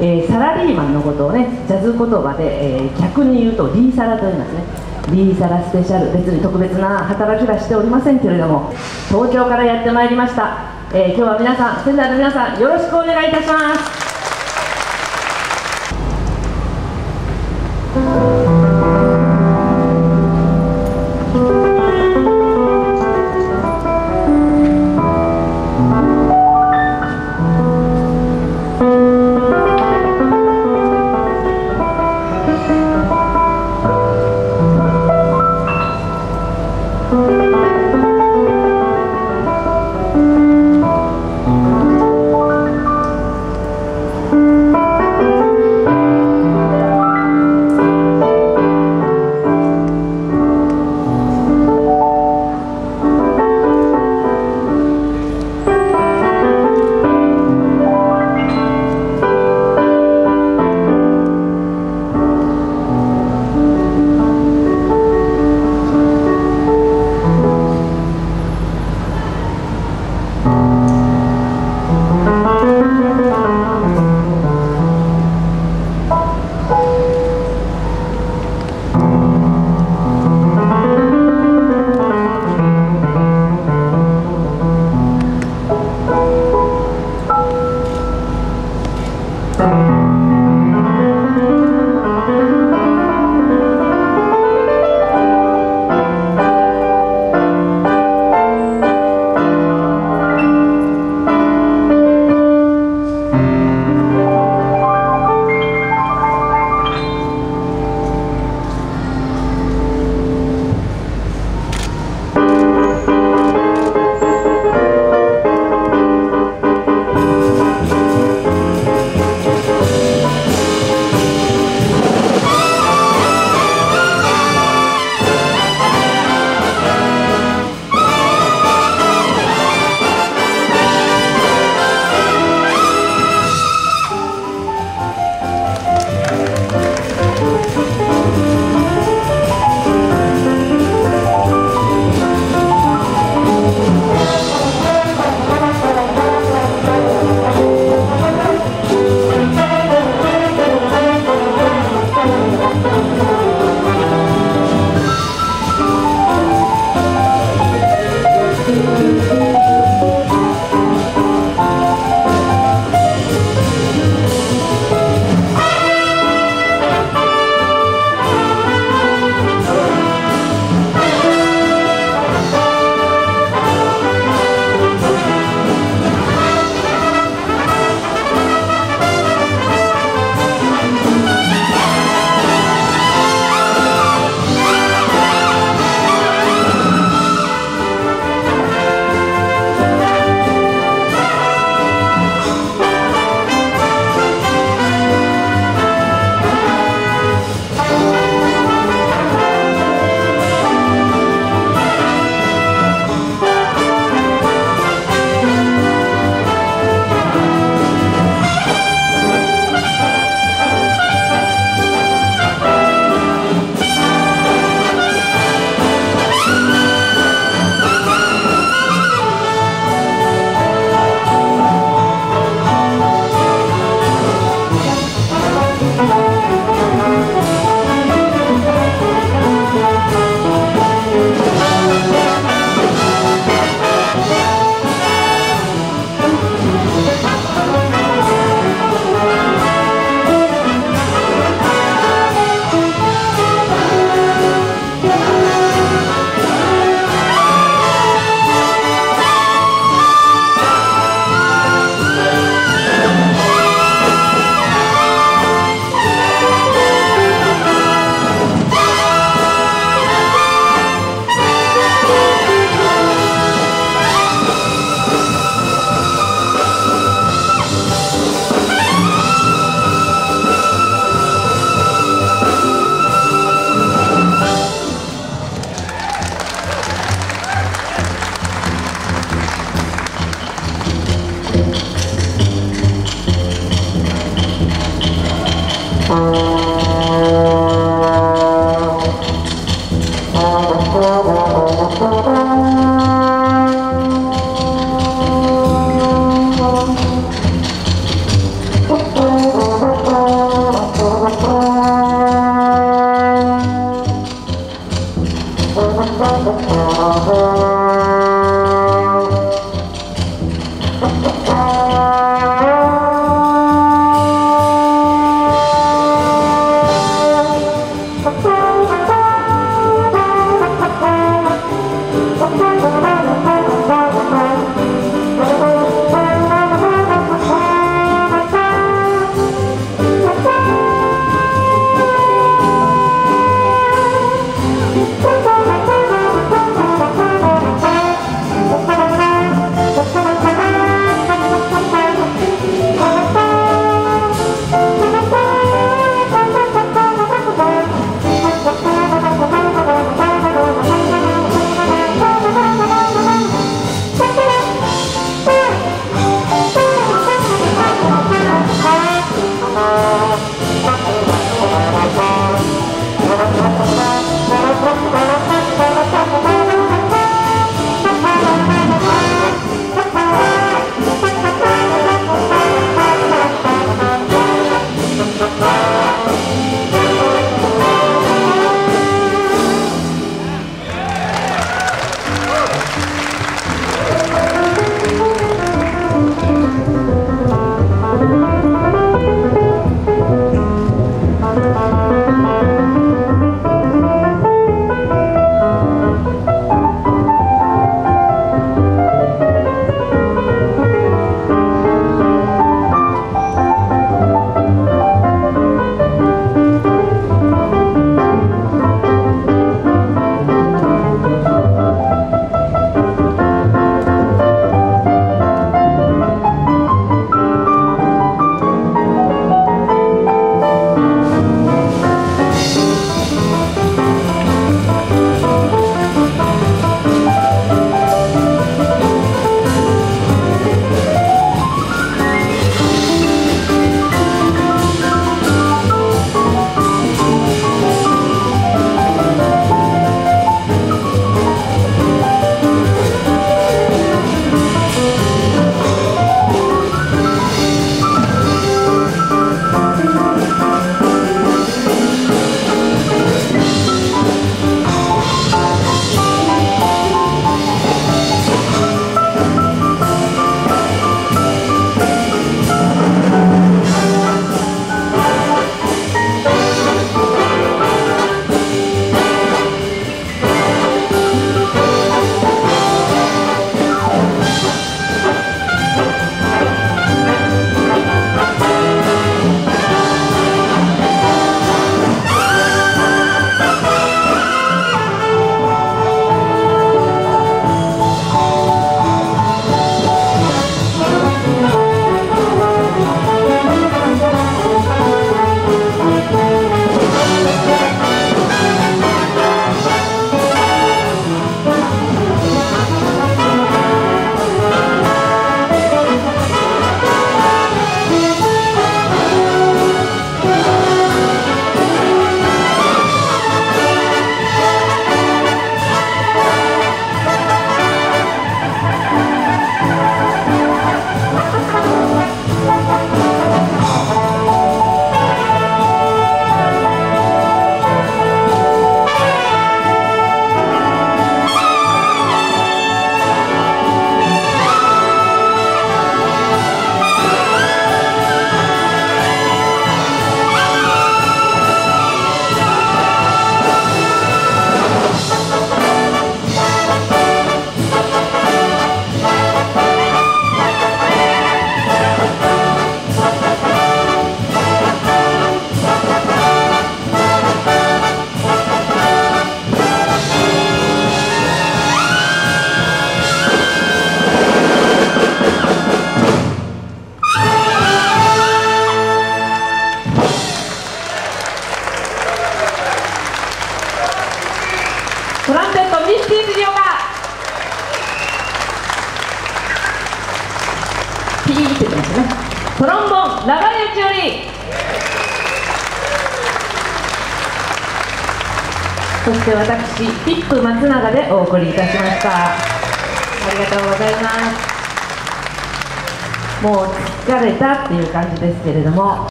えーサラリーマンのことをねジャズ言葉で、えー逆に言うとリーサラと言いますね。リーサラスペシャル。別に特別な働きはしておりませんけれども東京からやってまいりました、えー今日は皆さん仙台の皆さんよろしくお願いいたします「From ピーって言ってますね。トロンボン長江千織そして私ピップ松永でお送りいたしました。ありがとうございます。もう疲れたっていう感じですけれども。